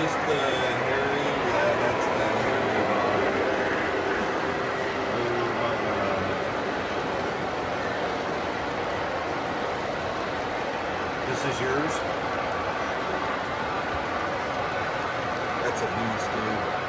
just the hairy, Yeah, that's the hairy bar. Oh my god. This is yours? That's a beast, dude.